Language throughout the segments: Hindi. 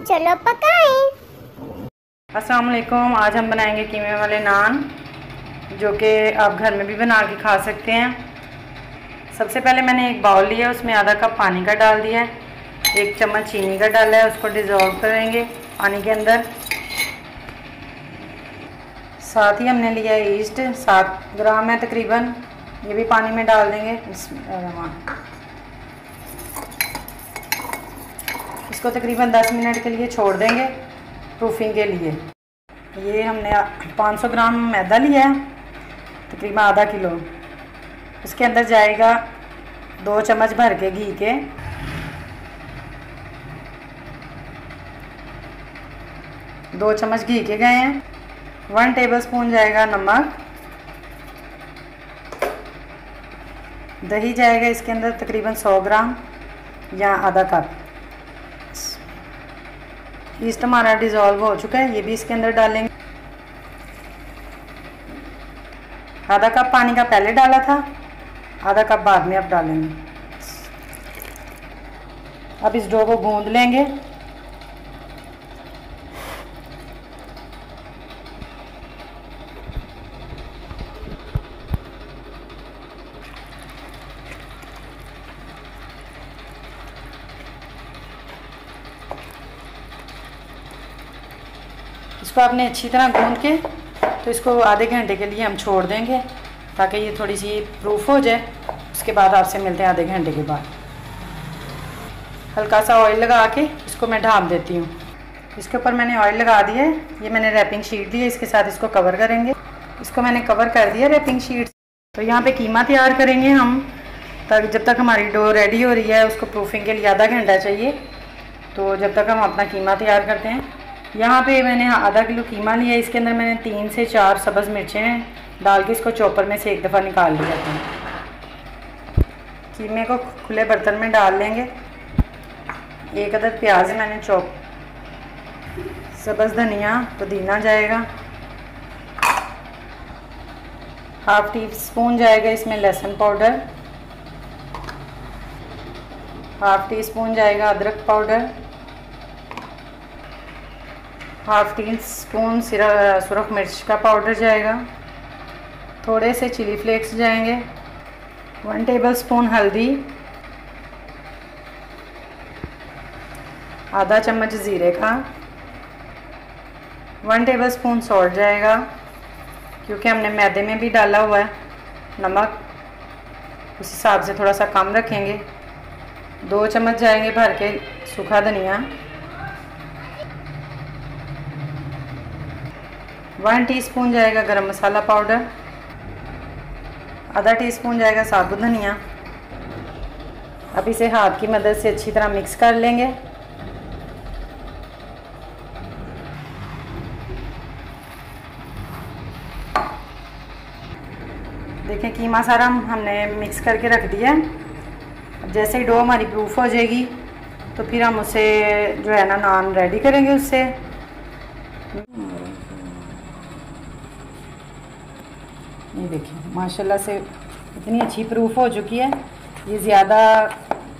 चलो पकाएँ। अस्सलाम वालेकुम आज हम बनाएँगे कीमे वाले नान, जो कि आप घर में भी बना के खा सकते हैं। सबसे पहले मैंने एक बाउल लिया, उसमें आधा कप पानी का डाल दिया है। एक चम्मच चीनी का डाला है, उसको डिज़ोल्व करेंगे पानी के अंदर। साथ ही हमने लिया है ईस्ट सात ग्राम है तकरीबन। ये भी पानी में डाल देंगे। इसको तकरीबन 10 मिनट के लिए छोड़ देंगे प्रूफिंग के लिए। ये हमने 500 ग्राम मैदा लिया है, तकरीबन आधा किलो। इसके अंदर जाएगा दो चम्मच भर के घी के। दो चम्मच घी के गए हैं। वन टेबल स्पून जाएगा नमक। दही जाएगा इसके अंदर तकरीबन 100 ग्राम या आधा कप। ईस्ट हमारा डिज़ोल्व हो चुका है, ये भी इसके अंदर डालेंगे। आधा कप पानी का पहले डाला था, आधा कप बाद में अब डालेंगे। अब इस डो को गूंद लेंगे। इसको आपने अच्छी तरह गूंद के तो इसको आधे घंटे के लिए हम छोड़ देंगे ताकि ये थोड़ी सी प्रूफ हो जाए। उसके बाद आपसे मिलते हैं आधे घंटे के बाद। हल्का सा ऑयल लगा के इसको मैं ढाप देती हूँ। इसके ऊपर मैंने ऑयल लगा दिया है। ये मैंने रैपिंग शीट दी है। इसके साथ इसको कवर करेंगे। इसको मैंने कवर कर दिया रैपिंग शीट तो यहाँ पे कीमा तैयार करेंगे हम। तक जब तक हमारी डो रेडी हो रही है, उसको प्रूफिंग के लिए आधा घंटा चाहिए। तो जब तक हम अपना कीमा तैयार करते हैं। यहाँ पे मैंने आधा किलो कीमा लिया, इसके अंदर मैंने तीन से चार सब्ज़ मिर्चें डाल के इसको चॉपर में से एक दफ़ा निकाल लिया था। कीमे को खुले बर्तन में डाल लेंगे। एक अदर प्याज मैंने चॉप, सब्ज़ धनिया, पुदीना जाएगा। हाफ़ टी स्पून जाएगा इसमें लहसुन पाउडर। हाफ़ टी स्पून जाएगा अदरक पाउडर। हाफ़ टी स्पून सुरख मिर्च का पाउडर जाएगा थोड़े से चिली फ्लेक्स जाएँगे वन टेबल स्पून हल्दी आधा चम्मच ज़ीरे का वन टेबल स्पून सॉल्ट जाएगा क्योंकि हमने मैदे में भी डाला हुआ है नमक उस हिसाब से थोड़ा सा कम रखेंगे दो चम्मच जाएँगे भर के सूखा धनिया वन टीस्पून जाएगा गरम मसाला पाउडर आधा टीस्पून जाएगा साबुत धनिया। अब इसे हाथ की मदद से अच्छी तरह मिक्स कर लेंगे। देखें कीमा सारा हमने मिक्स करके रख दिया अब जैसे ही डो हमारी प्रूफ हो जाएगी तो फिर हम उसे जो है ना, नान रेडी करेंगे उससे ये देखिए माशाल्लाह से इतनी अच्छी प्रूफ हो चुकी है। ये ज़्यादा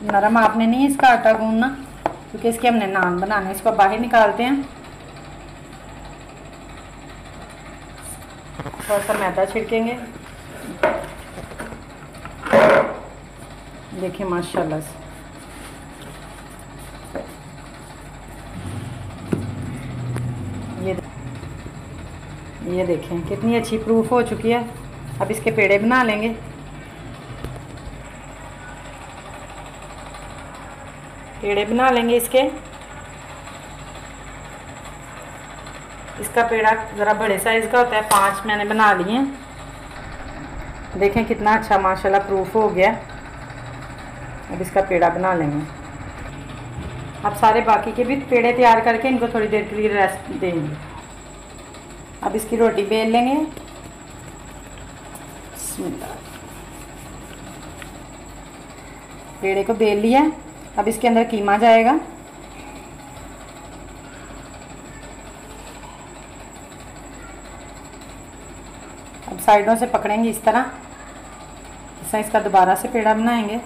नरम आपने नहीं इसका आटा गूंदना, क्योंकि इसके हमने नान बनाने इसको बाहर निकालते हैं। थोड़ा सा मैदा छिड़केंगे। देखिए, माशाल्लाह से। ये ये देखें, कितनी अच्छी प्रूफ हो चुकी है। अब इसके पेड़े बना लेंगे। पेड़े बना लेंगे इसके। इसका पेड़ा ज़रा बड़े साइज़ का होता है, पाँच मैंने बना लिए देखें कितना अच्छा माशाल्लाह प्रूफ हो गया। अब इसका पेड़ा बना लेंगे। अब सारे बाकी के भी पेड़े तैयार करके इनको थोड़ी देर के लिए रेस्ट देंगे। अब इसकी रोटी बेल लेंगे। पेड़े को बेल लिया। अब इसके अंदर कीमा जाएगा। अब साइडों से पकड़ेंगे इस तरह। इस तरह इसका दोबारा से पेड़ा बनाएँगे।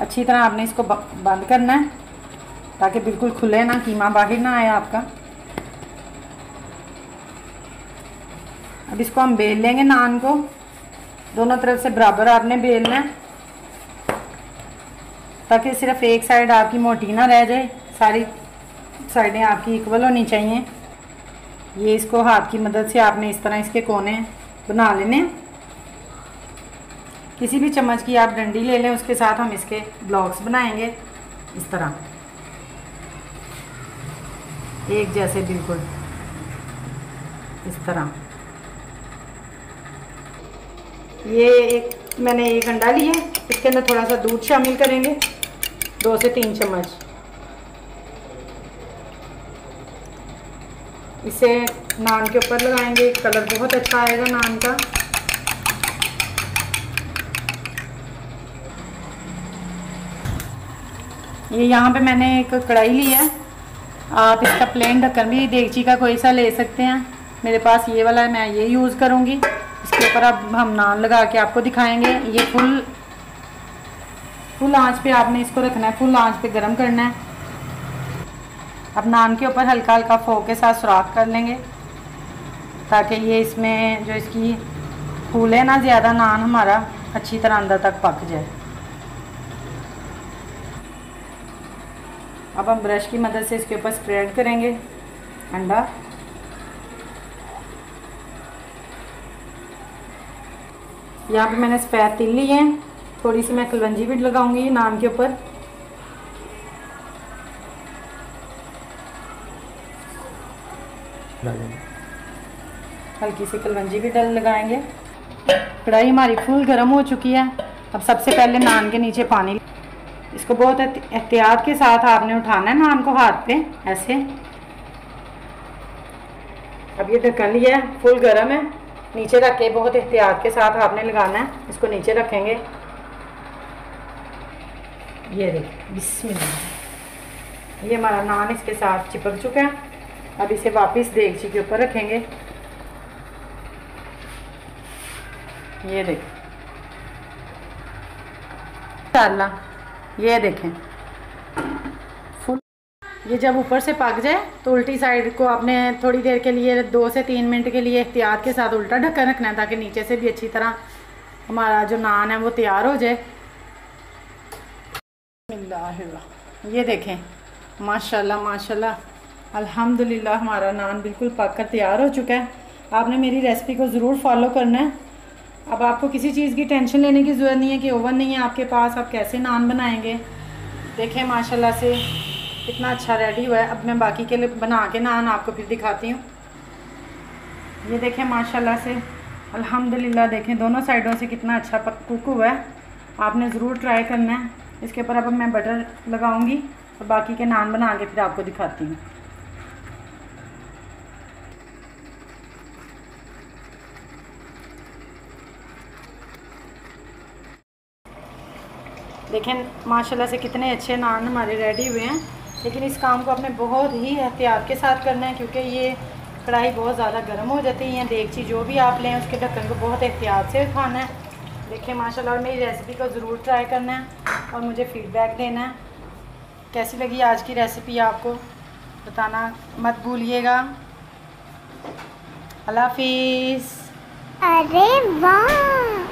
अच्छी तरह आपने इसको बंद करना है। ताकि बिल्कुल खुले ना, कीमा बाहर ना आए आपका। अब इसको हम बेल लेंगे नान को। दोनों तरफ़ से बराबर आपने बेलना है। ताकि सिर्फ़ एक साइड आपकी मोटी ना रह जाए। सारी साइडें आपकी इक्वल होनी चाहिए। ये इसको हाथ की मदद से आपने इस तरह इसके कोने बना लेने। किसी भी चम्मच की आप डंडी ले लें, उसके साथ हम इसके ब्लॉक्स बनाएँगे। इस तरह। एक जैसे बिल्कुल। इस तरह। ये एक, मैंने एक अंडा लिया इसके अंदर थोड़ा सा दूध शामिल करेंगे। दो से तीन चम्मच। इसे नान के ऊपर लगाएँगे। कलर बहुत अच्छा आएगा नान का। ये यहाँ पे मैंने एक कढ़ाई ली है। आप इसका प्लेन ढक्कन भी देगची का कोई सा ले सकते हैं? मेरे पास ये वाला है, मैं ये यूज़ करूँगी। इसके ऊपर अब हम नान लगा के आपको दिखाएँगे। ये फुल फुल आँच पे आपने इसको रखना है फुल आँच पे गरम करना है। अब नान के ऊपर हल्का हल्का फोक के साथ सुराख कर लेंगे, ताकि ये इसमें जो इसकी फूले ना, ज़्यादा नान हमारा अच्छी तरह अंदर तक पक जाए। अब हम ब्रश की मदद से इसके ऊपर स्प्रेड करेंगे। अंडा। यहाँ पे मैंने सफ़ेद तिल ली है। थोड़ी सी मैं कलवंजी भी लगाऊँगी नान के ऊपर। हल्की सी कलवंजी भी डल लगाएँगे। कढ़ाई हमारी फुल गर्म हो चुकी है। अब सबसे पहले नान के नीचे पानी इसको बहुत एहतियात के साथ आपने उठाना है नान को हाथ पे, ऐसे। अब ये ढक्कन लिया है, फुल गर्म है। नीचे रख के बहुत एहतियात के साथ आपने लगाना है, इसको नीचे रखेंगे। ये देख, बिस्मिल्लाह। ये हमारा नान इसके साथ चिपक चुका है। अब इसे वापस देगची के ऊपर रखेंगे। ये देख। डालना ये देखें। फुल ये जब ऊपर से पक जाए तो उल्टी साइड को आपने थोड़ी देर के लिए, दो से तीन मिनट के लिए एहतियात के साथ उल्टा ढक्कन रखना है, ताकि नीचे से भी अच्छी तरह हमारा जो नान है, वो तैयार हो जाए। ये देखें। माशाल्लाह माशाल्लाह। अल्हम्दुलिल्लाह, हमारा नान बिल्कुल पक कर तैयार हो चुका है। आपने मेरी रेसिपी को ज़रूर फॉलो करना है। अब आपको किसी चीज़ की टेंशन लेने की ज़रूरत नहीं है कि ओवन नहीं है आपके पास, आप कैसे नान बनाएँगे? देखें, माशाल्लाह से कितना अच्छा रेडी हुआ है। अब मैं बाकी के लिए बना के नान आपको फिर दिखाती हूँ। ये देखें, माशाल्लाह से, अल्हम्दुलिल्लाह देखें, दोनों साइडों से कितना अच्छा पक, कुक हुआ है। आपने ज़रूर ट्राई करना है। इसके ऊपर अब मैं बटर लगाऊँगी और बाकी के नान बना के फिर आपको दिखाती हूँ। देखें माशाल्लाह से कितने अच्छे नान हमारे रेडी हुए हैं। लेकिन इस काम को आपने बहुत ही एहतियात के साथ करना है, क्योंकि ये कढ़ाई बहुत ज़्यादा गर्म हो जाती है। देगची जो भी आप लें, उसके ढक्कन को बहुत एहतियात से खाना है। देखें माशाल्लाह, और मेरी रेसिपी को ज़रूर ट्राई करना है और मुझे फ़ीडबैक देना है। कैसी लगी आज की रेसिपी आपको? बताना मत भूलिएगा। अल्लाह हाफिज़। अरे वाह!